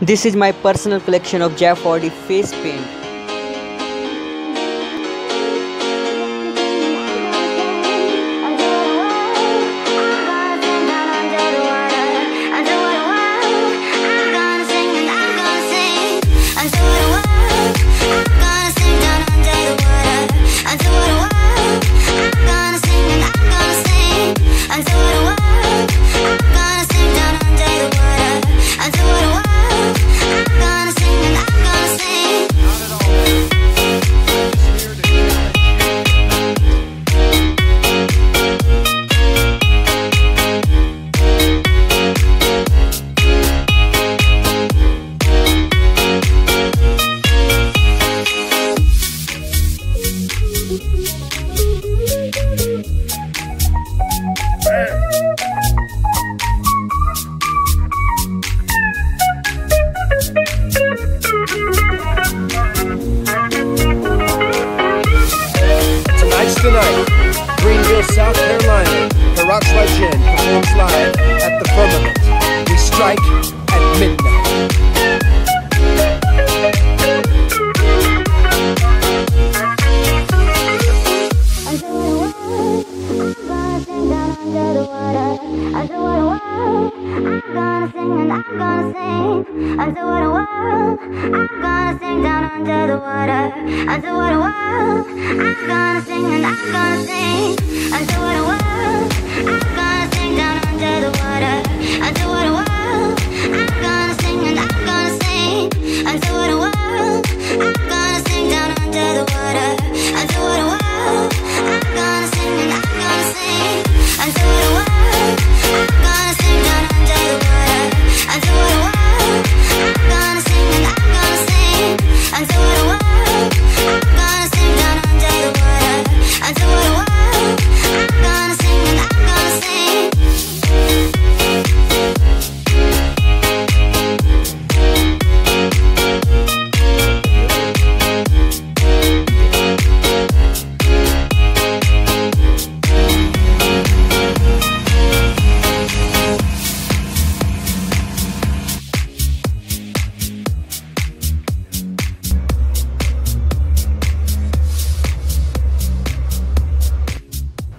This is my personal collection of Jeff Hardy face paint. Tonight's the night. Greenville, South Carolina. PeroxWhy?Gen performs live at the Firmament. We strike at midnight. Sing under what sing down under the water. Under what world I'm gonna sing and I'm gonna sing. Under what world I'm gonna sing down under the water.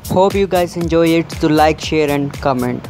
Hope you guys enjoy it. So like, share and comment.